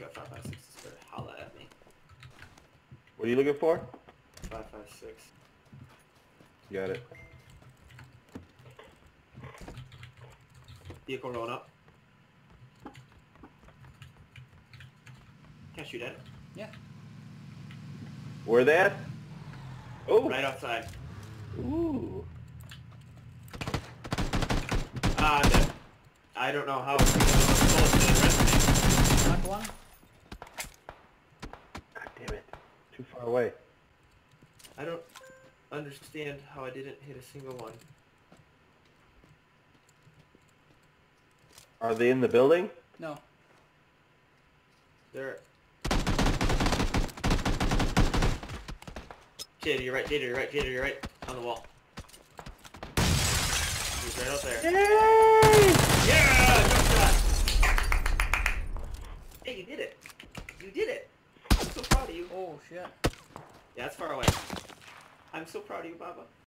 got five five six to spare, holla at me. What are you looking for? Five five six. Got it. Vehicle rolling up. Can't shoot at it. Yeah. Where they at? Oh. Right outside. Ooh. Ah, uh, I don't know how Too far away. I don't understand how I didn't hit a single one. Are they in the building? No. They're... Jader, you're right, Jader, you're right, Jader, you're right. On the wall. He's right out there. Yay! Yeah! Jump shot! Hey, you did it! You did it! I'm so proud of you. Oh shit. Yeah, that's far away. I'm so proud of you, Baba.